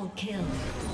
double kill.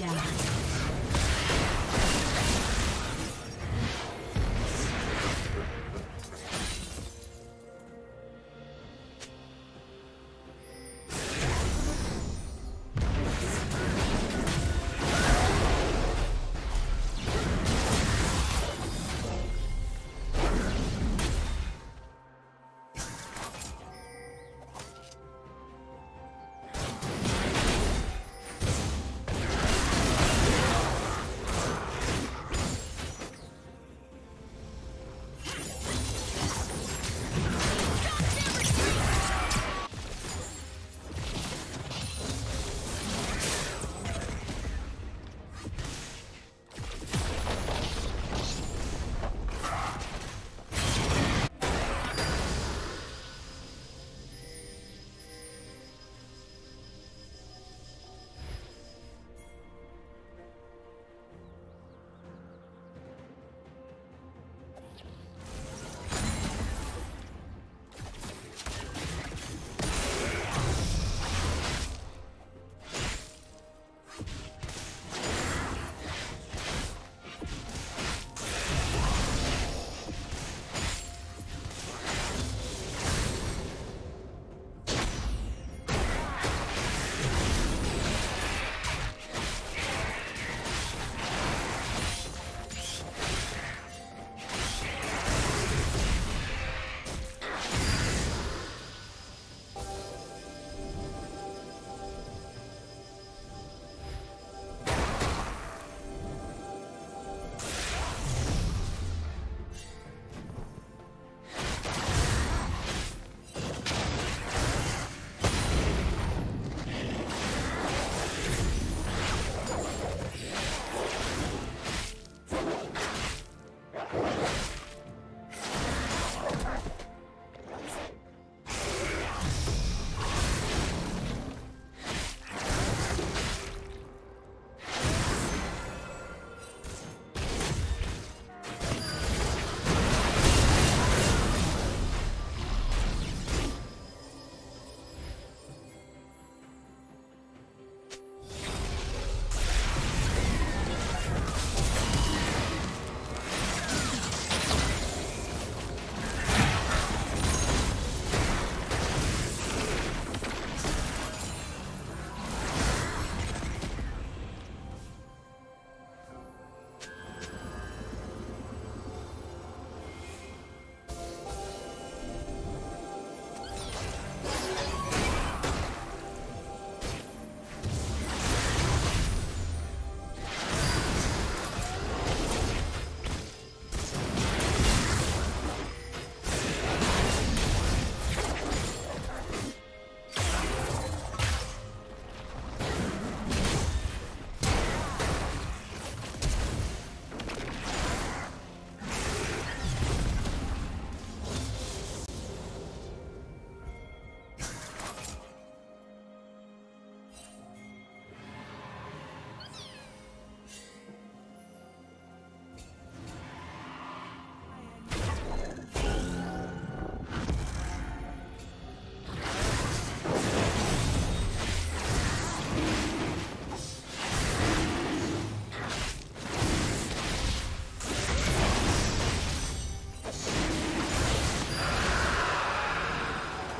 Down.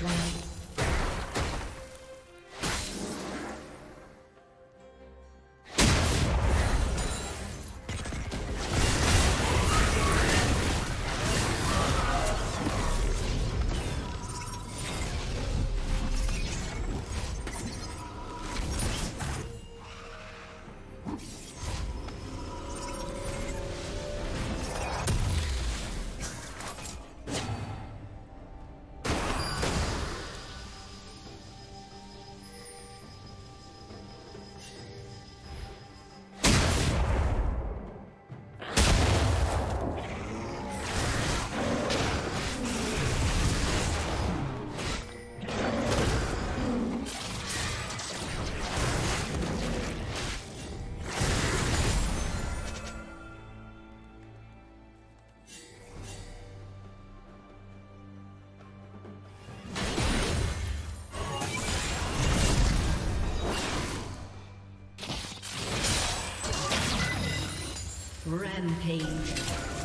destroyed. Rampage.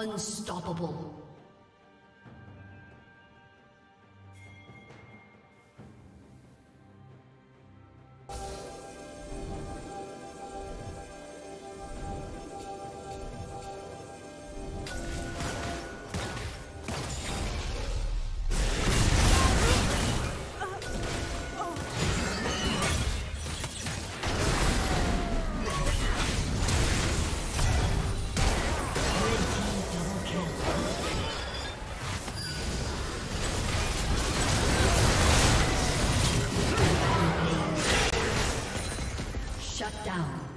Unstoppable. down.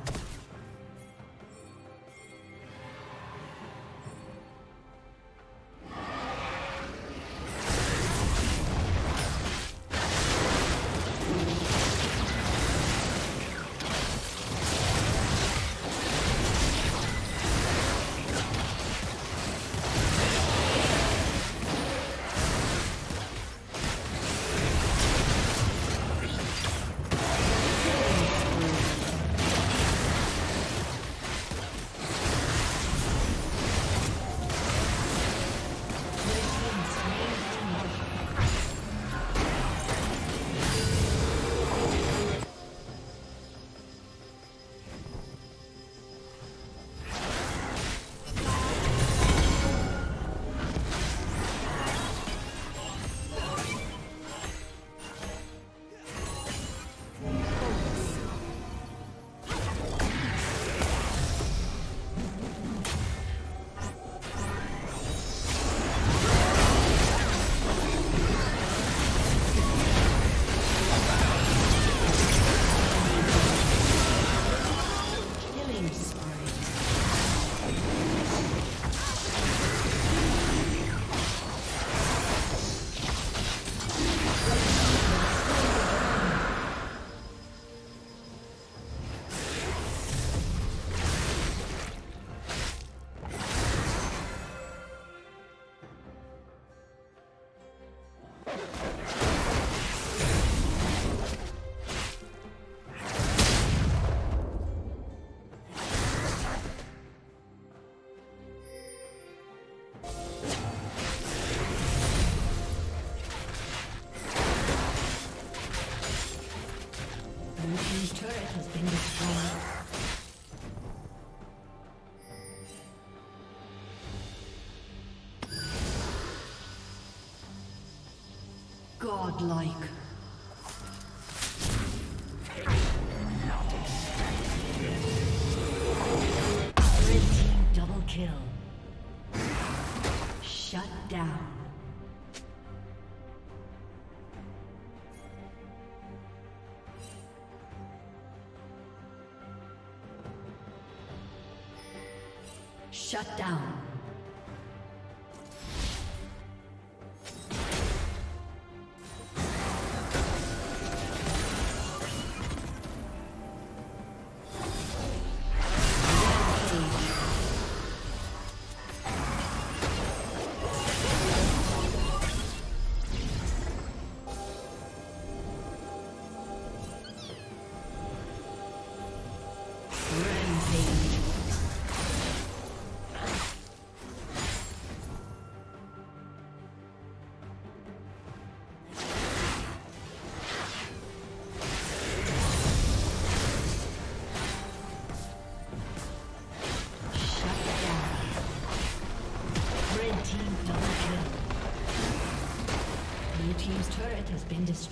Godlike. Shut down. Rampage.